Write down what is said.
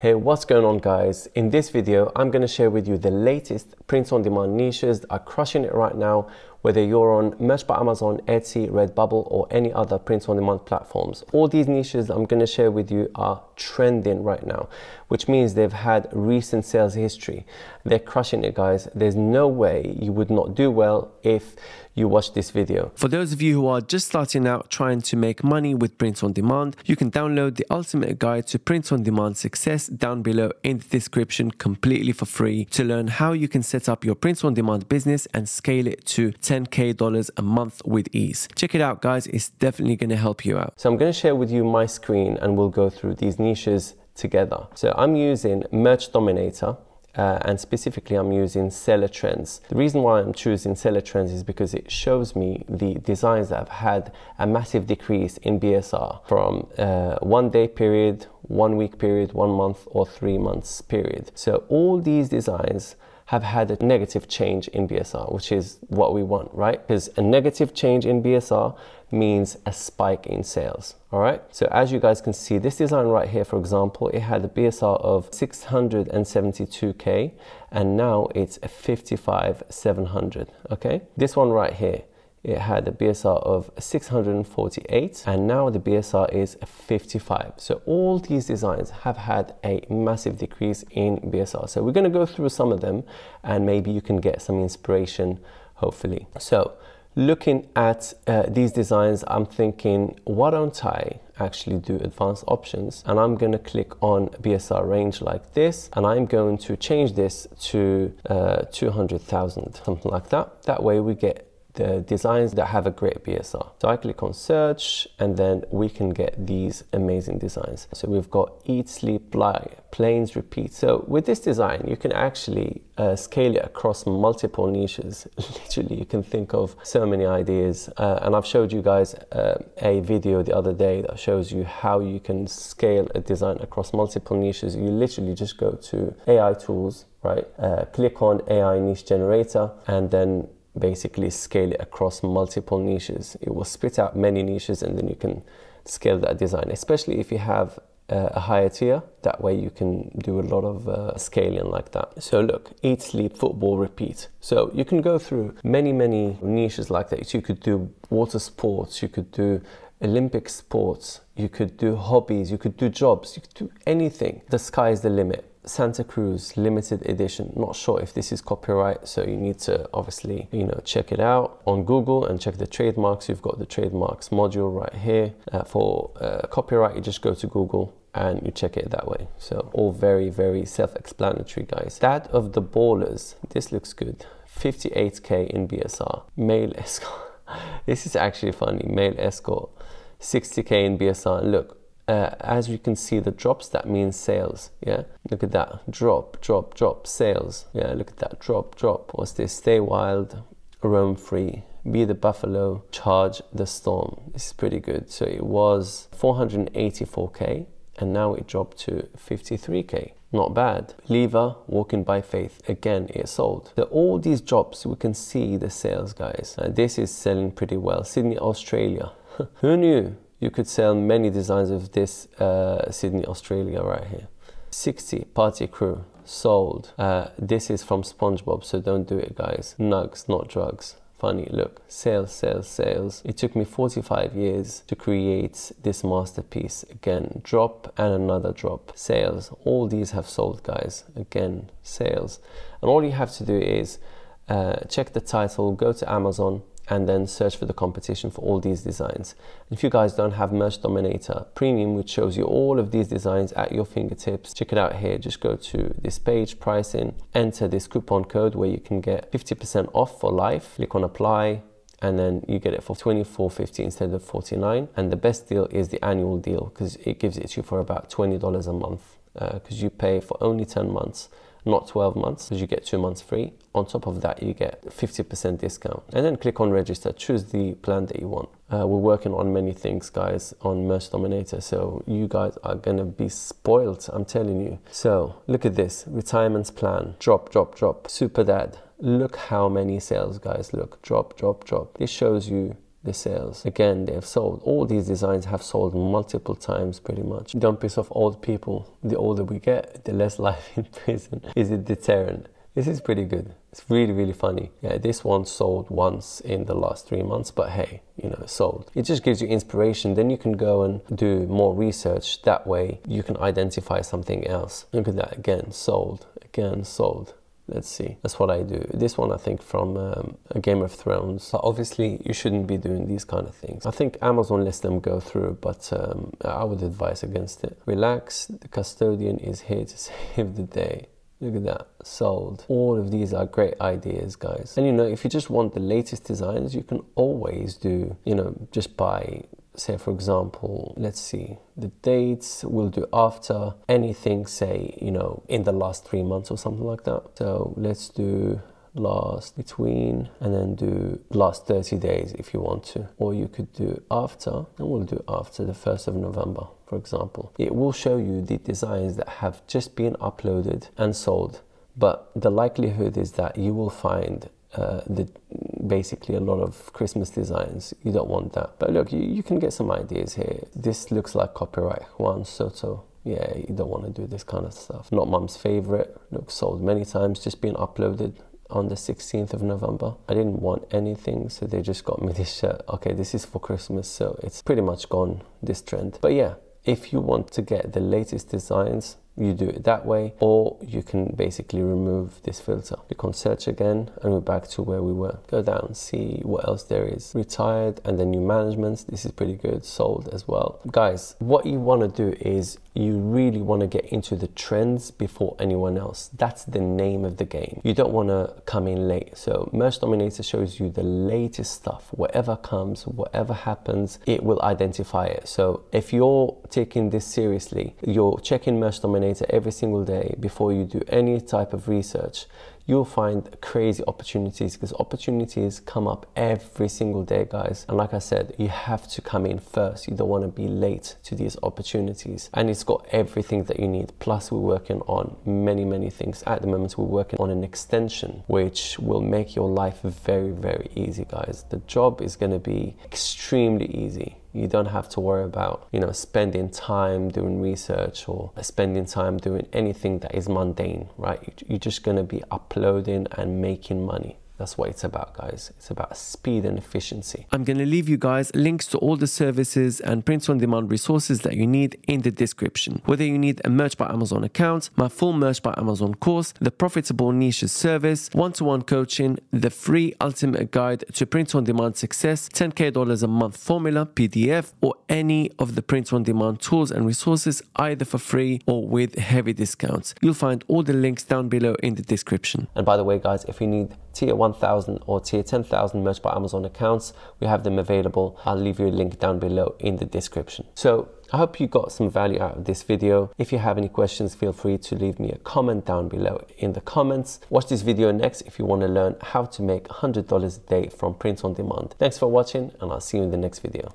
Hey, what's going on guys? In this video, I'm going to share with you the latest print on demand niches that are crushing it right now, whether you're on Merch by Amazon, Etsy, Redbubble, or any other print on demand platforms. All these niches I'm going to share with you are trending right now, which means they've had recent sales history. They're crushing it guys. There's no way you would not do well if you watch this video. For those of you who are just starting out trying to make money with print on demand, you can download the ultimate guide to print on demand success down below in the description completely for free to learn how you can set up your print on demand business and scale it to 10k dollars a month with ease. Check it out guys, it's definitely going to help you out. So I'm going to share with you my screen and we'll go through these niches together. So I'm using Merch Dominator uh, and specifically I'm using seller trends. The reason why I'm choosing seller trends is because it shows me the designs that have had a massive decrease in BSR from uh, one day period, one week period, one month or three months period. So all these designs have had a negative change in BSR, which is what we want, right? Because a negative change in BSR means a spike in sales, all right? So as you guys can see, this design right here, for example, it had a BSR of 672K and now it's a 55,700, okay? This one right here, it had a BSR of 648 and now the BSR is 55. So all these designs have had a massive decrease in BSR. So we're going to go through some of them and maybe you can get some inspiration hopefully. So looking at uh, these designs, I'm thinking, why don't I actually do advanced options? And I'm going to click on BSR range like this, and I'm going to change this to uh, 200,000, something like that. That way we get the designs that have a great BSR. So I click on search and then we can get these amazing designs. So we've got eat, sleep, fly, planes, repeat. So with this design, you can actually uh, scale it across multiple niches. Literally, you can think of so many ideas. Uh, and I've showed you guys uh, a video the other day that shows you how you can scale a design across multiple niches. You literally just go to AI tools, right? Uh, click on AI niche generator and then basically scale it across multiple niches. It will spit out many niches and then you can scale that design, especially if you have a higher tier. That way you can do a lot of uh, scaling like that. So look, eat, sleep, football, repeat. So you can go through many, many niches like that. You could do water sports, you could do Olympic sports, you could do hobbies, you could do jobs, you could do anything. The sky is the limit. Santa Cruz limited edition. Not sure if this is copyright, so you need to obviously, you know, check it out on Google and check the trademarks. You've got the trademarks module right here. Uh, for uh, copyright, you just go to Google and you check it that way. So all very, very self-explanatory, guys. That of the ballers, this looks good. 58k in BSR. Male escort. this is actually funny. Male escort. 60k in BSR. Look, uh, as you can see the drops that means sales yeah? Look at that drop drop drop sales yeah? Look at that drop drop. What's this? Stay wild roam free be the buffalo charge the storm. This is pretty good. So it was 484k and now it dropped to 53k not bad. Lever walking by faith. Again it sold. So all these drops we can see the sales guys. Uh, this is selling pretty well. Sydney australia. Who knew you could sell many designs of this uh, Sydney, Australia right here. 60 Party Crew sold. Uh, this is from SpongeBob, so don't do it, guys. Nugs, not drugs. Funny, look, sales, sales, sales. It took me 45 years to create this masterpiece. Again, drop and another drop. Sales, all these have sold, guys. Again, sales. And all you have to do is uh, check the title, go to Amazon, and then search for the competition for all these designs. If you guys don't have Merch Dominator Premium, which shows you all of these designs at your fingertips, check it out here. Just go to this page, pricing, enter this coupon code where you can get 50% off for life. Click on apply, and then you get it for 24.50 instead of 49 and the best deal is the annual deal because it gives it to you for about $20 a month because uh, you pay for only 10 months not 12 months because you get two months free. On top of that, you get 50% discount. And then click on register, choose the plan that you want. Uh, we're working on many things, guys, on Merch Dominator. So you guys are gonna be spoiled, I'm telling you. So look at this, retirement plan, drop, drop, drop, super dad. Look how many sales, guys, look, drop, drop, drop. This shows you the sales. Again, they have sold. All these designs have sold multiple times pretty much. Don't piss off old people. The older we get, the less life in prison is a deterrent. This is pretty good. It's really, really funny. Yeah, this one sold once in the last three months, but hey, you know, sold. It just gives you inspiration. Then you can go and do more research. That way you can identify something else. Look at that again, sold, again, sold. Let's see. That's what I do. This one, I think, from um, a Game of Thrones. Obviously, you shouldn't be doing these kind of things. I think Amazon lets them go through, but um, I would advise against it. Relax. The custodian is here to save the day. Look at that, sold. All of these are great ideas, guys. And you know, if you just want the latest designs, you can always do, you know, just buy, say, for example, let's see, the dates we'll do after anything, say, you know, in the last three months or something like that. So let's do last between and then do last 30 days if you want to or you could do after and we'll do after the 1st of November for example it will show you the designs that have just been uploaded and sold but the likelihood is that you will find uh, the, basically a lot of Christmas designs. You don't want that. But look, you, you can get some ideas here. This looks like copyright Juan Soto. Yeah, you don't want to do this kind of stuff. Not Mum's favorite. Looks sold many times, just being uploaded on the 16th of November. I didn't want anything, so they just got me this shirt. Okay, this is for Christmas, so it's pretty much gone, this trend. But yeah, if you want to get the latest designs, you do it that way or you can basically remove this filter. Click on search again and we're back to where we were. Go down see what else there is. Retired and then new management. This is pretty good. Sold as well. Guys what you want to do is you really want to get into the trends before anyone else. That's the name of the game. You don't want to come in late. So merch dominator shows you the latest stuff. Whatever comes whatever happens it will identify it. So if you're taking this seriously you're checking merch dominator every single day before you do any type of research, you'll find crazy opportunities because opportunities come up every single day, guys. And like I said, you have to come in first. You don't want to be late to these opportunities. And it's got everything that you need. Plus, we're working on many, many things. At the moment, we're working on an extension which will make your life very, very easy, guys. The job is going to be extremely easy you don't have to worry about you know spending time doing research or spending time doing anything that is mundane right? You're just going to be uploading and making money that's what it's about, guys. It's about speed and efficiency. I'm going to leave you guys links to all the services and print on demand resources that you need in the description. Whether you need a Merch by Amazon account, my full Merch by Amazon course, the Profitable Niches service, one to one coaching, the free ultimate guide to print on demand success, 10k dollars a month formula, PDF, or any of the print on demand tools and resources either for free or with heavy discounts. You'll find all the links down below in the description. And by the way, guys, if you need tier 1000 or tier 10,000 merch by Amazon accounts. We have them available. I'll leave you a link down below in the description. So I hope you got some value out of this video. If you have any questions, feel free to leave me a comment down below in the comments. Watch this video next if you want to learn how to make $100 a day from print on demand. Thanks for watching and I'll see you in the next video.